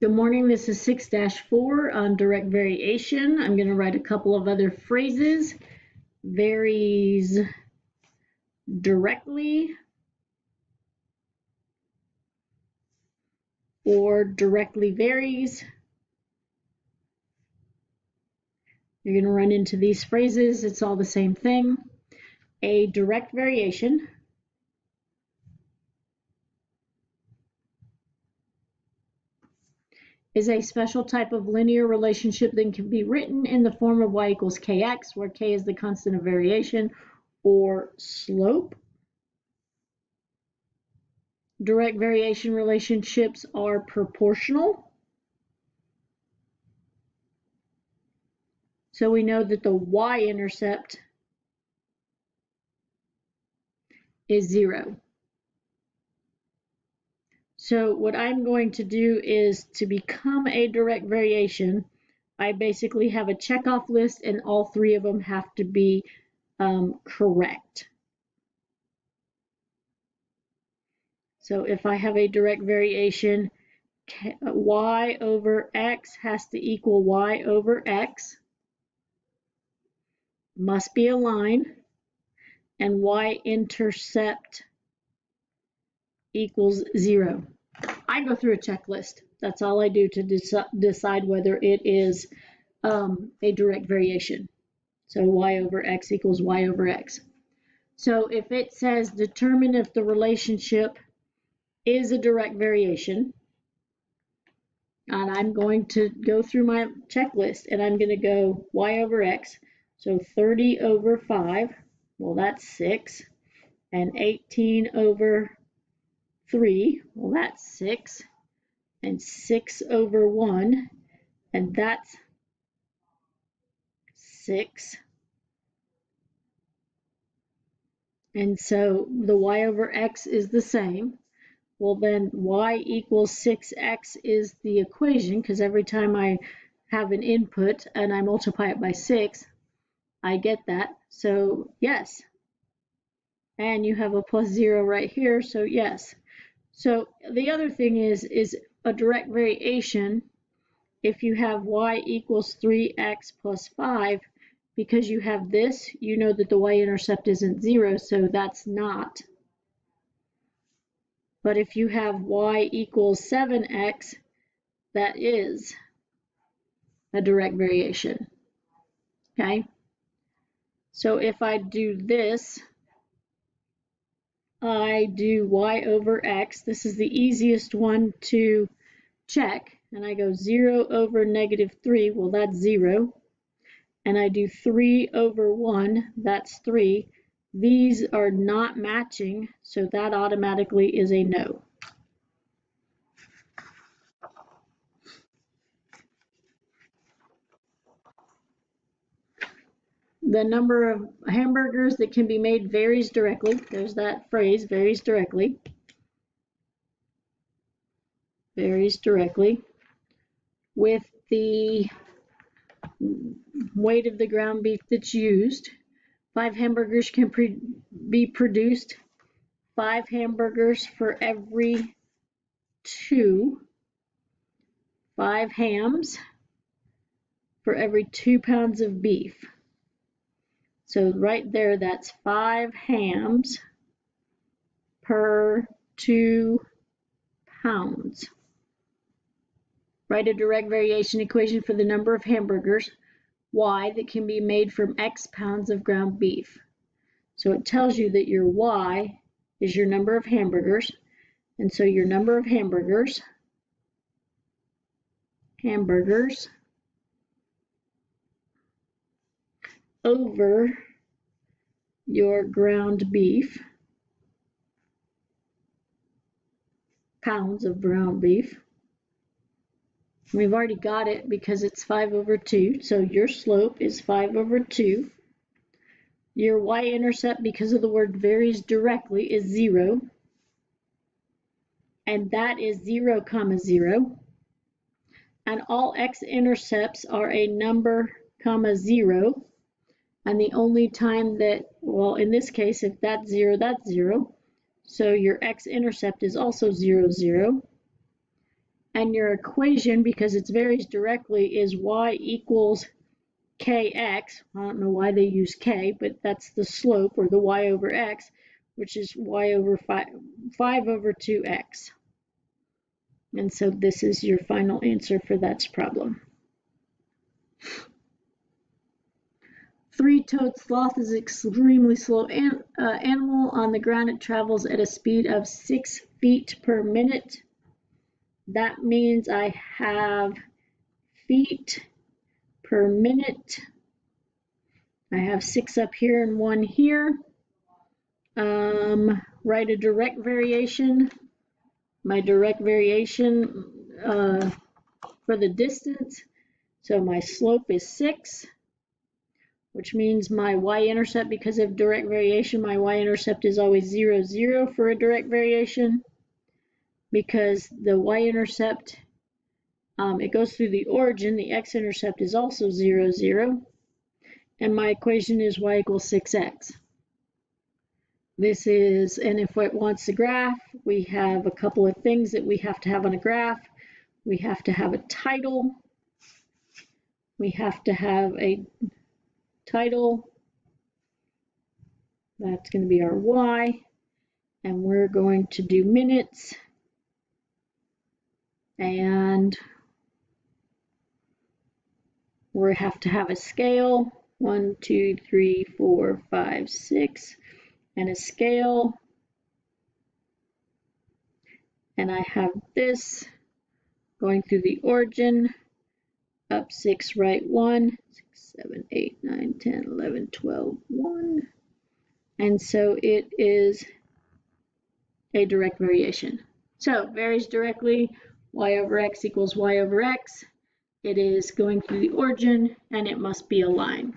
Good morning, this is 6-4 on direct variation. I'm going to write a couple of other phrases. Varies directly or directly varies. You're going to run into these phrases. It's all the same thing. A direct variation is a special type of linear relationship that can be written in the form of y equals kx, where k is the constant of variation, or slope. Direct variation relationships are proportional. So we know that the y-intercept is zero. So what I'm going to do is to become a direct variation, I basically have a checkoff list and all three of them have to be um, correct. So if I have a direct variation, y over x has to equal y over x, must be a line, and y-intercept equals zero. I go through a checklist. That's all I do to deci decide whether it is um, a direct variation. So y over x equals y over x. So if it says determine if the relationship is a direct variation, and I'm going to go through my checklist and I'm going to go y over x. So 30 over 5, well that's 6, and 18 over 3, well that's 6, and 6 over 1, and that's 6. And so the y over x is the same. Well then y equals 6x is the equation because every time I have an input and I multiply it by 6, I get that. So yes. And you have a plus 0 right here, so yes. So the other thing is, is a direct variation, if you have y equals 3x plus 5, because you have this, you know that the y-intercept isn't 0, so that's not. But if you have y equals 7x, that is a direct variation. Okay? So if I do this, I do y over x. This is the easiest one to check. And I go 0 over negative 3. Well, that's 0. And I do 3 over 1. That's 3. These are not matching, so that automatically is a no. The number of hamburgers that can be made varies directly. There's that phrase, varies directly. Varies directly. With the weight of the ground beef that's used, five hamburgers can be produced. Five hamburgers for every two. Five hams for every two pounds of beef. So right there, that's five hams per two pounds. Write a direct variation equation for the number of hamburgers, y, that can be made from x pounds of ground beef. So it tells you that your y is your number of hamburgers, and so your number of hamburgers, hamburgers, over your ground beef, pounds of ground beef. We've already got it because it's 5 over 2, so your slope is 5 over 2. Your y-intercept, because of the word varies directly, is 0. And that is 0 comma 0. And all x-intercepts are a number comma 0. And the only time that, well, in this case, if that's zero, that's zero. So your x-intercept is also zero, zero. And your equation, because it varies directly, is y equals kx. I don't know why they use k, but that's the slope or the y over x, which is y over 5, 5 over 2x. And so this is your final answer for that problem. Three-toed sloth is an extremely slow an, uh, animal. On the ground, it travels at a speed of six feet per minute. That means I have feet per minute. I have six up here and one here. Um, write a direct variation. My direct variation uh, for the distance. So my slope is six which means my y-intercept, because of direct variation, my y-intercept is always 0, 0 for a direct variation because the y-intercept, um, it goes through the origin, the x-intercept is also 0, 0, and my equation is y equals 6x. This is, and if it wants a graph, we have a couple of things that we have to have on a graph. We have to have a title. We have to have a title. That's going to be our Y. And we're going to do minutes. And we have to have a scale. One, two, three, four, five, six. And a scale. And I have this going through the origin. Up six, right one. 7, 8, 9, 10, 11, 12, 1. And so it is a direct variation. So varies directly, y over x equals y over x. It is going through the origin, and it must be a line.